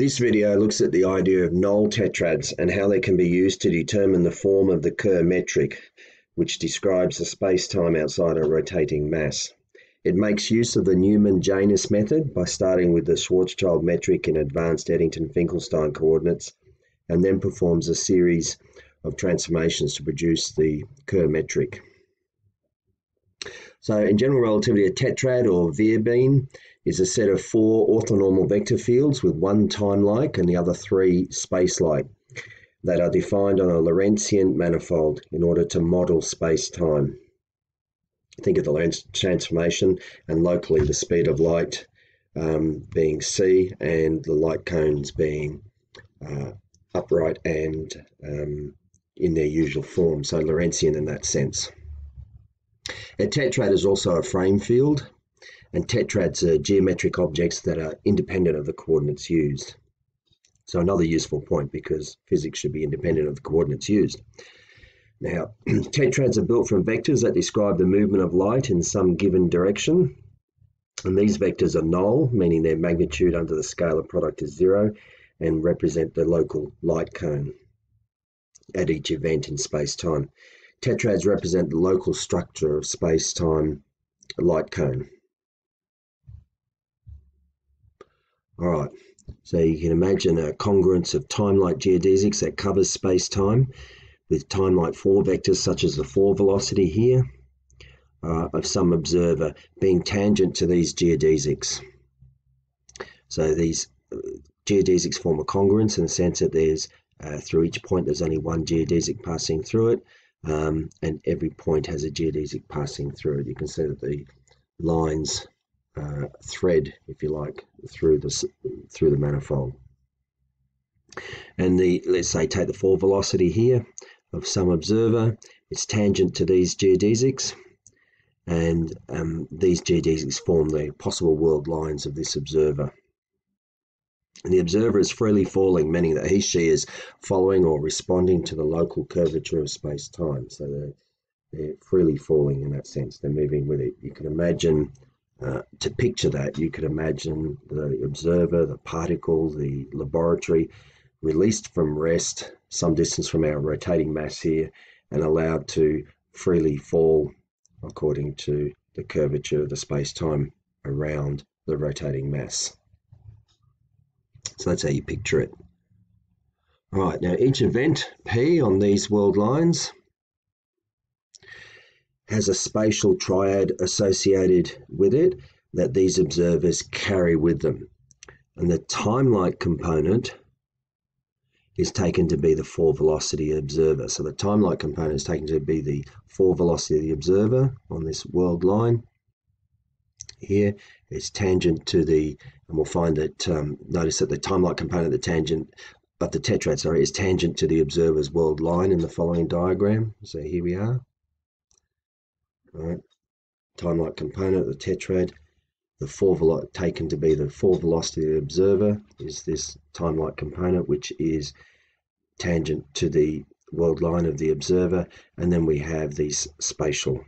This video looks at the idea of null tetrads and how they can be used to determine the form of the Kerr metric, which describes the space-time outside a rotating mass. It makes use of the Newman-Janis method by starting with the Schwarzschild metric in advanced Eddington-Finkelstein coordinates and then performs a series of transformations to produce the Kerr metric. So in general relativity, a tetrad or vierbein is a set of four orthonormal vector fields with one time-like and the other three space-like that are defined on a Lorentzian manifold in order to model space-time. Think of the Lorentz transformation and locally the speed of light um, being c and the light cones being uh, upright and um, in their usual form, so Lorentzian in that sense. A tetrad is also a frame field and tetrads are geometric objects that are independent of the coordinates used. So another useful point because physics should be independent of the coordinates used. Now, tetrads are built from vectors that describe the movement of light in some given direction. And these vectors are null, meaning their magnitude under the scalar product is zero, and represent the local light cone at each event in space-time. Tetrads represent the local structure of space-time light cone. All right, so you can imagine a congruence of time-like geodesics that covers space-time with time-like four vectors such as the four velocity here uh, of some observer being tangent to these geodesics. So these uh, geodesics form a congruence in the sense that there's uh, through each point there's only one geodesic passing through it um, and every point has a geodesic passing through it. You can see that the lines uh, thread, if you like, through the through the manifold. And the let's say take the four velocity here of some observer. It's tangent to these geodesics, and um, these geodesics form the possible world lines of this observer. And the observer is freely falling, meaning that he, she is following or responding to the local curvature of space-time. So they're, they're freely falling in that sense. They're moving with it. You can imagine uh, to picture that, you could imagine the observer, the particle, the laboratory released from rest some distance from our rotating mass here and allowed to freely fall according to the curvature of the space-time around the rotating mass. So that's how you picture it. All right, now each event P on these world lines has a spatial triad associated with it that these observers carry with them. And the time-like component is taken to be the four velocity observer. So the time-like component is taken to be the four velocity of the observer on this world line. Here it's tangent to the, and we'll find that, um, notice that the time-like component, the tangent, but the tetrad, sorry, is tangent to the observer's world line in the following diagram. So here we are right? Time-like component, the tetrad, the four taken to be the four velocity of the observer is this time-like component, which is tangent to the world line of the observer, and then we have these spatial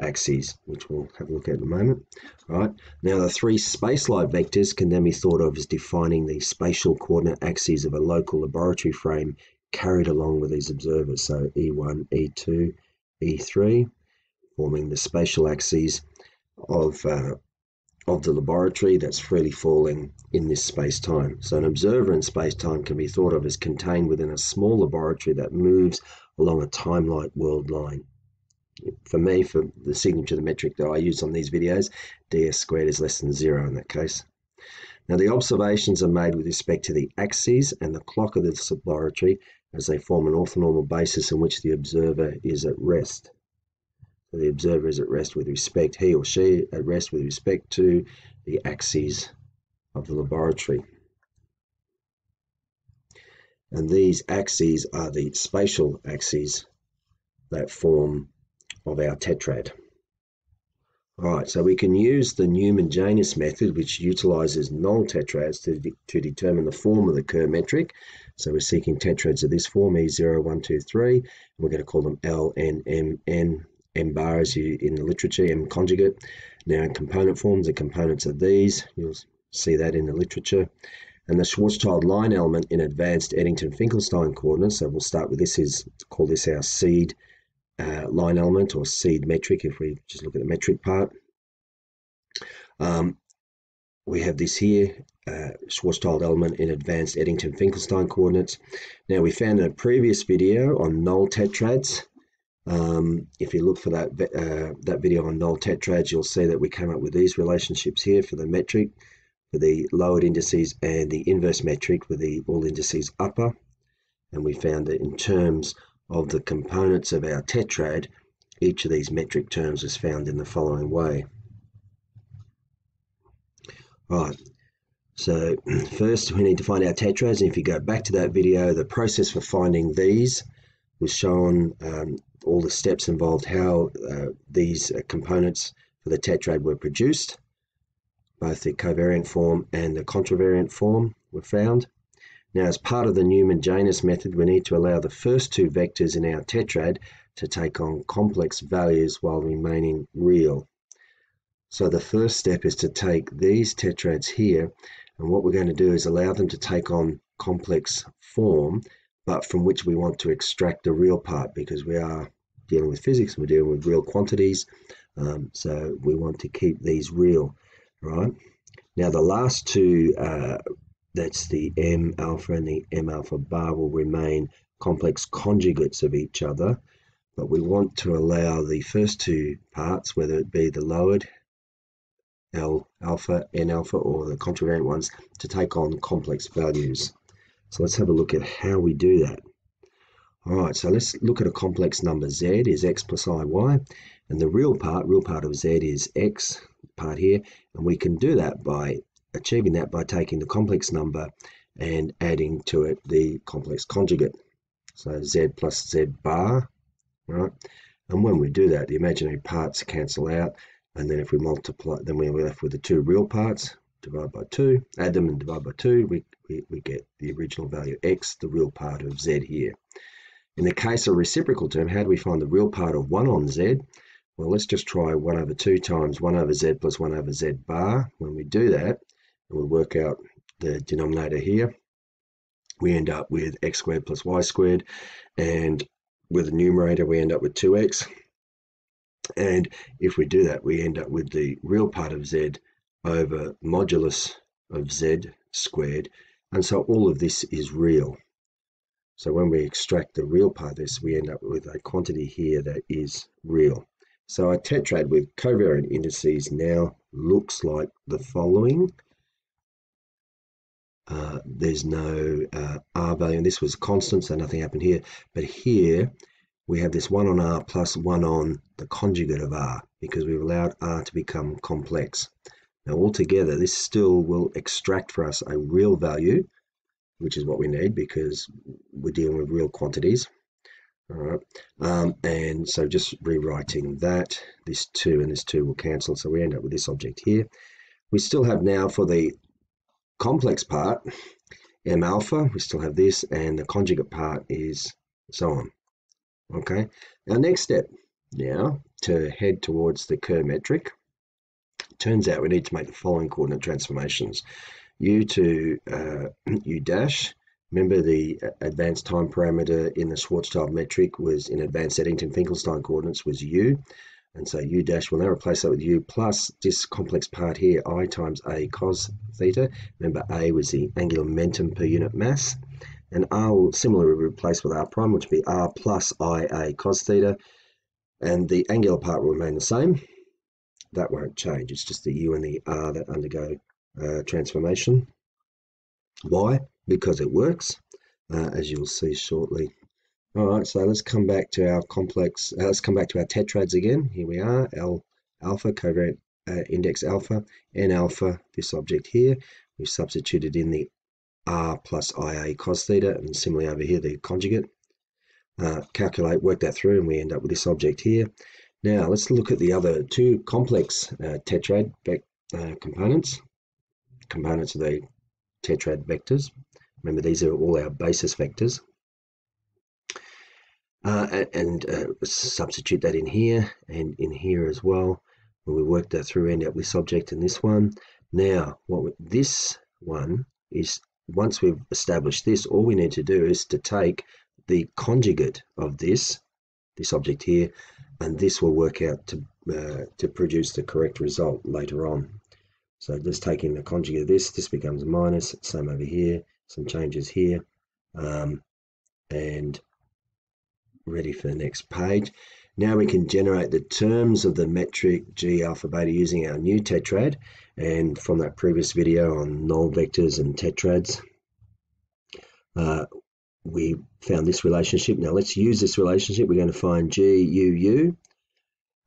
axes, which we'll have a look at in a moment. All right. Now the three space-like vectors can then be thought of as defining the spatial coordinate axes of a local laboratory frame carried along with these observers. So E1, E2, E3 forming the spatial axes of, uh, of the laboratory that's freely falling in this space-time. So an observer in space-time can be thought of as contained within a small laboratory that moves along a time-like world line. For me, for the signature, the metric that I use on these videos, ds squared is less than zero in that case. Now the observations are made with respect to the axes and the clock of this laboratory as they form an orthonormal basis in which the observer is at rest the observer is at rest with respect, he or she at rest with respect to the axes of the laboratory. And these axes are the spatial axes that form of our tetrad. All right, so we can use the Newman-Janis method, which utilizes null tetrads to, de to determine the form of the Kerr metric. So we're seeking tetrads of this form, E0, 1, 2, 3, and we're going to call them L, N, M, N, M bar as you in the literature, M conjugate. Now in component forms, the components are these. You'll see that in the literature. and the Schwarzschild line element in advanced Eddington-Finkelstein coordinates. So we'll start with this is call this our seed uh, line element or seed metric if we just look at the metric part. Um, we have this here, uh, Schwarzschild element in advanced Eddington-Finkelstein coordinates. Now we found in a previous video on null tetrads, um, if you look for that uh, that video on null tetrads, you'll see that we came up with these relationships here for the metric, for the lowered indices, and the inverse metric with the all indices upper. And we found that in terms of the components of our tetrad, each of these metric terms is found in the following way. Right, so first we need to find our tetrads. And if you go back to that video, the process for finding these was shown, um, all the steps involved, how uh, these uh, components for the tetrad were produced. Both the covariant form and the contravariant form were found. Now, as part of the Newman-Janis method, we need to allow the first two vectors in our tetrad to take on complex values while remaining real. So the first step is to take these tetrads here, and what we're going to do is allow them to take on complex form, but from which we want to extract the real part because we are dealing with physics, we're dealing with real quantities, um, so we want to keep these real, right? Now the last two, uh, that's the M alpha and the M alpha bar will remain complex conjugates of each other, but we want to allow the first two parts, whether it be the lowered L alpha, N alpha, or the contravariant ones to take on complex values. So let's have a look at how we do that. All right, so let's look at a complex number. Z is x plus iy, and the real part, real part of Z is x part here, and we can do that by achieving that by taking the complex number and adding to it the complex conjugate. So Z plus Z bar, right? And when we do that, the imaginary parts cancel out, and then if we multiply, then we're left with the two real parts, divide by 2, add them and divide by 2, we, we, we get the original value x, the real part of z here. In the case of reciprocal term, how do we find the real part of 1 on z? Well, let's just try 1 over 2 times 1 over z plus 1 over z bar. When we do that, and we work out the denominator here, we end up with x squared plus y squared, and with the numerator, we end up with 2x. And if we do that, we end up with the real part of z over modulus of z squared. And so all of this is real. So when we extract the real part of this, we end up with a quantity here that is real. So a tetrad with covariant indices now looks like the following. Uh, there's no uh, R value, and this was constant, so nothing happened here. But here, we have this 1 on R plus 1 on the conjugate of R because we've allowed R to become complex. Now altogether, this still will extract for us a real value, which is what we need because we're dealing with real quantities. All right, um, and so just rewriting that, this 2 and this 2 will cancel, so we end up with this object here. We still have now for the complex part, M alpha, we still have this, and the conjugate part is so on. Okay, our next step now to head towards the Kerr metric. Turns out we need to make the following coordinate transformations. U to uh, U dash, remember the uh, advanced time parameter in the Schwarzschild metric was in advanced Eddington-Finkelstein coordinates was U. And so U dash will now replace that with U plus this complex part here, I times A cos theta. Remember A was the angular momentum per unit mass and r will similarly replace with r prime, which will be r plus ia cos theta, and the angular part will remain the same. That won't change. It's just the u and the r that undergo uh, transformation. Why? Because it works, uh, as you'll see shortly. All right, so let's come back to our complex. Uh, let's come back to our tetrads again. Here we are, L alpha covariant uh, index alpha, N alpha. This object here. We've substituted in the r plus ia cos theta, and similarly over here, the conjugate. Uh, calculate, work that through, and we end up with this object here. Now, let's look at the other two complex uh, tetrad components, components of the tetrad vectors. Remember, these are all our basis vectors. Uh, and uh, substitute that in here and in here as well. When we work that through, end up with this object and this one. Now, what we, this one is once we've established this, all we need to do is to take the conjugate of this, this object here, and this will work out to, uh, to produce the correct result later on. So just taking the conjugate of this, this becomes minus, same over here, some changes here, um, and ready for the next page. Now we can generate the terms of the metric G alpha beta using our new tetrad and from that previous video on null vectors and tetrads uh, we found this relationship. Now let's use this relationship. We're going to find G, U, U.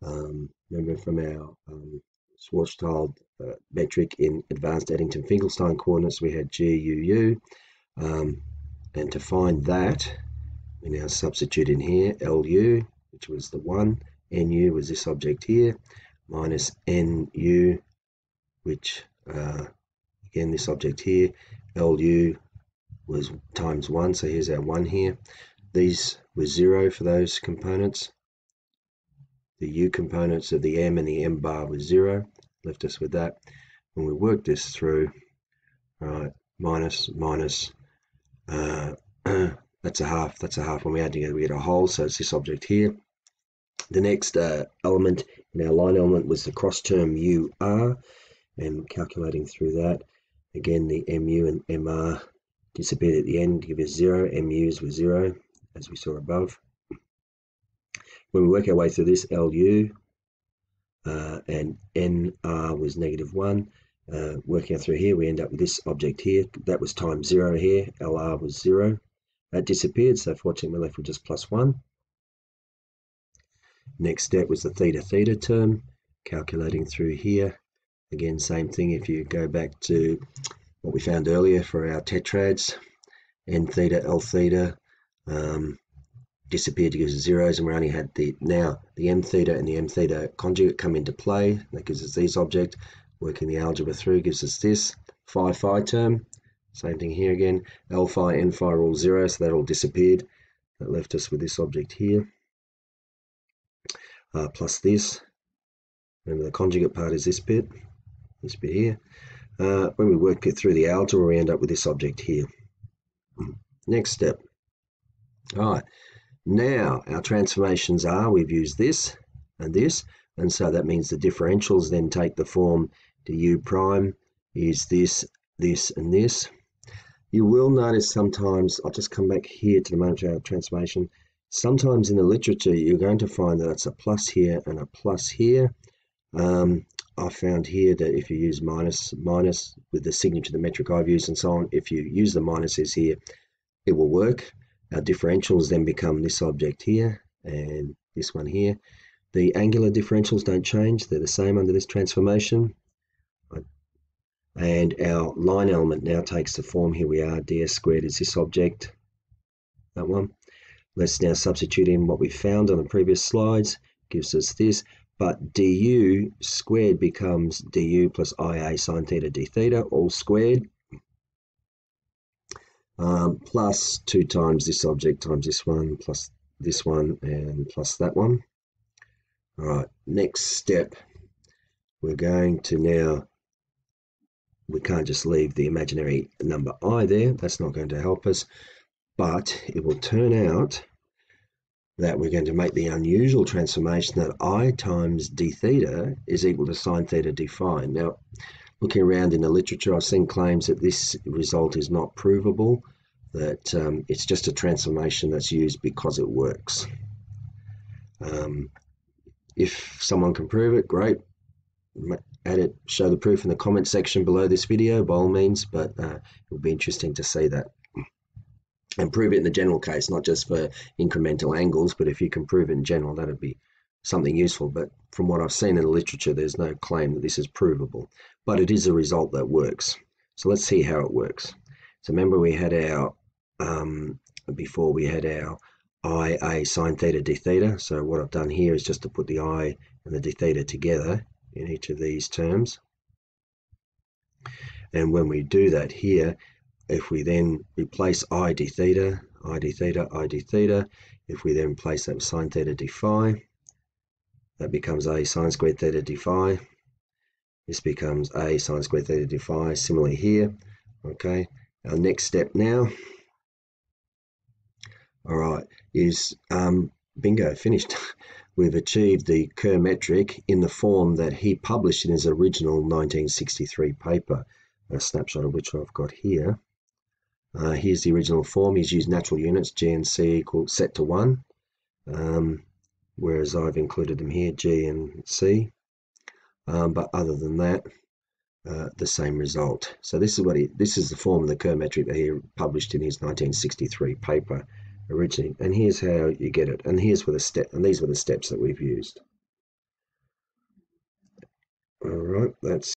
Um, remember from our um, Schwarzschild metric in advanced Eddington-Finkelstein coordinates, we had G, U, U. Um, and to find that, we now substitute in here LU, which was the 1, NU was this object here, minus NU, which, uh, again, this object here, LU was times 1, so here's our 1 here. These were 0 for those components. The U components of the M and the M bar was 0, left us with that. When we work this through, right, minus, minus, uh, that's a half, that's a half. When we add together, we get a whole, so it's this object here. The next uh, element in our line element was the cross term UR, and calculating through that, again, the MU and MR disappeared at the end, give us 0, MUs were 0, as we saw above. When we work our way through this, LU uh, and NR was negative 1. Uh, working out through here, we end up with this object here. That was times 0 here, LR was 0. That disappeared, so fortunately we're left with just plus 1. Next step was the theta theta term, calculating through here. Again, same thing if you go back to what we found earlier for our tetrads, n theta, l theta, um, disappeared to give us zeros, and we only had the now the m theta and the m theta conjugate come into play. That gives us these object. Working the algebra through gives us this phi phi term. Same thing here again. L phi, n phi are all zero, so that all disappeared. That left us with this object here. Uh, plus this. Remember the conjugate part is this bit, this bit here. Uh, when we work it through the algebra, we end up with this object here. Next step. All right, now our transformations are, we've used this and this, and so that means the differentials then take the form du prime is this, this, and this. You will notice sometimes, I'll just come back here to the momentary transformation, sometimes in the literature you're going to find that it's a plus here and a plus here. Um, I found here that if you use minus, minus with the signature, the metric I've used and so on, if you use the minuses here, it will work. Our differentials then become this object here and this one here. The angular differentials don't change. They're the same under this transformation. And our line element now takes the form, here we are, ds squared is this object, that one. Let's now substitute in what we found on the previous slides, gives us this but du squared becomes du plus ia sine theta d theta, all squared, um, plus 2 times this object times this one, plus this one, and plus that one. All right, next step, we're going to now, we can't just leave the imaginary number i there, that's not going to help us, but it will turn out that we're going to make the unusual transformation that i times d theta is equal to sine theta d phi. Now, looking around in the literature, I've seen claims that this result is not provable, that um, it's just a transformation that's used because it works. Um, if someone can prove it, great. Add it, show the proof in the comment section below this video by all means, but uh, it would be interesting to see that and prove it in the general case, not just for incremental angles, but if you can prove it in general, that'd be something useful. But from what I've seen in the literature, there's no claim that this is provable, but it is a result that works. So let's see how it works. So remember we had our, um, before we had our IA sine theta d theta. So what I've done here is just to put the I and the d theta together in each of these terms. And when we do that here, if we then replace i d theta, i d theta, i d theta, if we then replace that with sine theta d phi, that becomes a sine squared theta d phi. This becomes a sine squared theta d phi. Similarly here, okay, our next step now, all right, is um, bingo, finished. We've achieved the Kerr metric in the form that he published in his original 1963 paper, a snapshot of which I've got here. Uh, here's the original form. He's used natural units, G and C equal set to 1, um, whereas I've included them here, G and C. Um, but other than that, uh, the same result. So this is what he, this is the form of the Kerr metric that he published in his 1963 paper originally. And here's how you get it. And here's where the step, and these were the steps that we've used. All right, that's